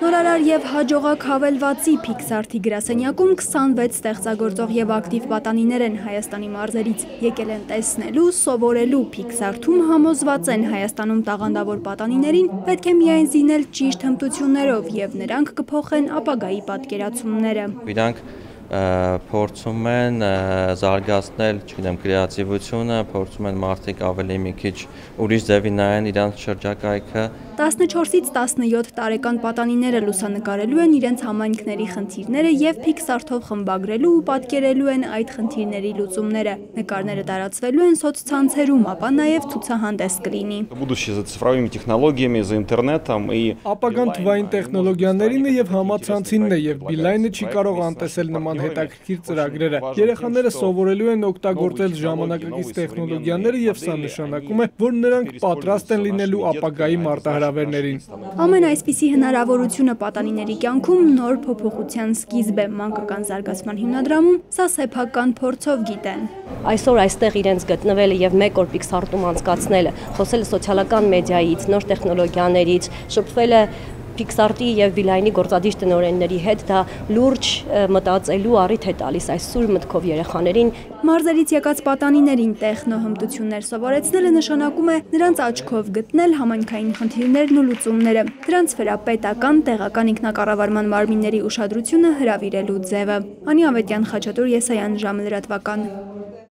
Նորարար եւ հաջողակ հավելվածի Pixar-ի գրասենյակում 26 ստեղծագործող եւ ակտիվ պատանիներ են Հայաստանի մարզերից։ Եկել են տեսնելու, սովորելու Pixar-ում համոզված են Հայաստանում տաղանդավոր պատանիներին պետք է միայն զինել ճիշտ հմտություններով եւ նրանք կփոխեն ապագայի պատկերացումները։ Իրանք փորձում են զարգացնել, չգիտեմ, կրեատիվությունը, փորձում են մարդիկ ավելի մի քիչ ուրիշ ձևի նայեն իրանց շրջակայքը 14-ից 17 տարեկան պատանիները լուսանկարելու են իրենց համայնքների խնդիրները եւ Pixar-թով խմբագրելու ու պատկերելու են այդ խնդիրների լուծումները։ Նկարները տարածվելու են սոցցանցերում, ապա նաեւ ցուցահանդես կլինի։ Будущее за цифровыми технологиями, за интернетом и Ապագան թվային տեխնոլոգիաներին է եւ համացանցինն է եւ Beeline-ը չի կարող անտեսել նման հետաքրքիր ծրագրերը։ Երեխաները սովորելու են օգտագործել ժամանակակից տեխնոլոգիաները եւ սա նշանակում է, որ նրանք պատրաստ են լինելու ապագայի մարտահրավերներին հրավերներին։ Ամեն այսպիսի հնարավորությունը պատանիների կյանքում նոր փոփոխության սկիզբ է մանկական զարգացման հիմնադրամում, սա սեփական փորձով գիտեն։ Այսօր այստեղ իրենց գտնվելը եւ մեկ օր Pixar-ում անցկացնելը, խոսելը սոցիալական մեդիայից, նոր տեխնոլոգիաներից, շփվելը Pixar-ի եւ Viline-ի գործադիր տնօրենների հետ դա լուրջ մտածելու առիթ է տալիս այս սուր մտքով երեխաներին։ Մարզերից եկած պատանիներին տեխնոհմտություններ սովորեցնելը նշանակում է նրանց աչքով գտնել համայնքային խնդիրներն ու լուծումները, դրանց վրա պետական, տեղական ինքնակառավարման մարմինների ուշադրությունը հրավիրելու ձևը։ Անի Ավետյան Խաչատուր Եսայան ժամը լրատվական։